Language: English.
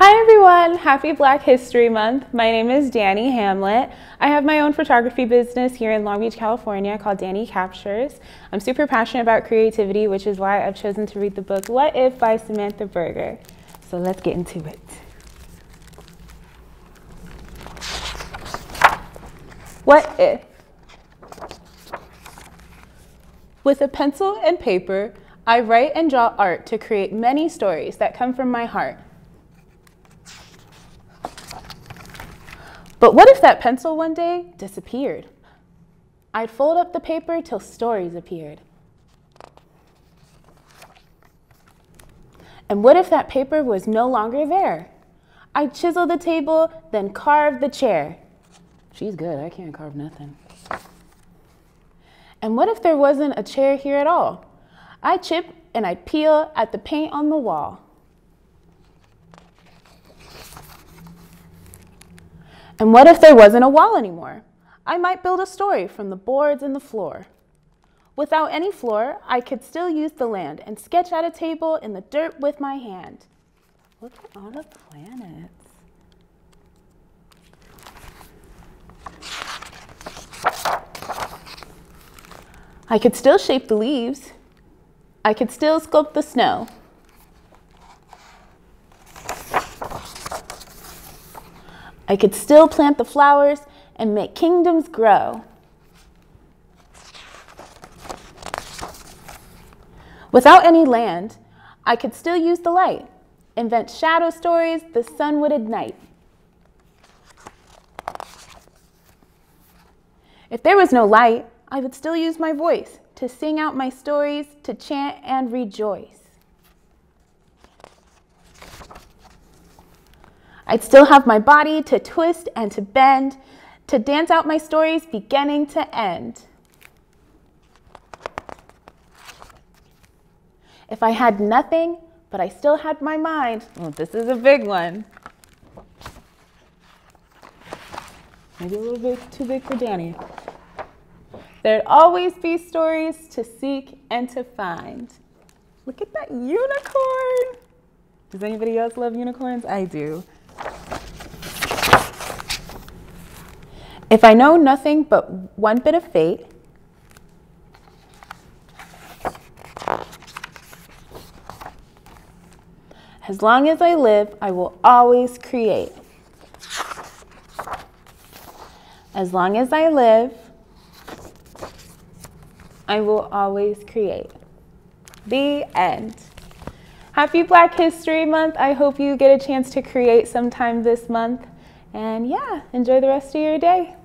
Hi everyone, happy Black History Month. My name is Dani Hamlett. I have my own photography business here in Long Beach, California called DaniCaptures. I'm super passionate about creativity, which is why I've chosen to read the book What If by Samantha Berger. So let's get into it. What if? With a pencil and paper, I write and draw art to create many stories that come from my heart. But what if that pencil one day disappeared? I'd fold up the paper till stories appeared. And what if that paper was no longer there? I'd chisel the table, then carve the chair. She's good, I can't carve nothing. And what if there wasn't a chair here at all? I'd chip and I'd peel at the paint on the wall. And what if there wasn't a wall anymore? I might build a story from the boards and the floor. Without any floor, I could still use the land and sketch out a table in the dirt with my hand. Look at all the planets. I could still shape the leaves. I could still sculpt the snow. I could still plant the flowers and make kingdoms grow. Without any land, I could still use the light, invent shadow stories the sun would ignite. If there was no light, I would still use my voice to sing out my stories, to chant and rejoice. I'd still have my body to twist and to bend, to dance out my stories beginning to end. If I had nothing, but I still had my mind, well, this is a big one. Maybe a little bit too big for Dani. There'd always be stories to seek and to find. Look at that unicorn. Does anybody else love unicorns? I do. If I know nothing but one bit of fate, as long as I live, I will always create. As long as I live, I will always create. The end. Happy Black History Month. I hope you get a chance to create sometime this month. And yeah, enjoy the rest of your day.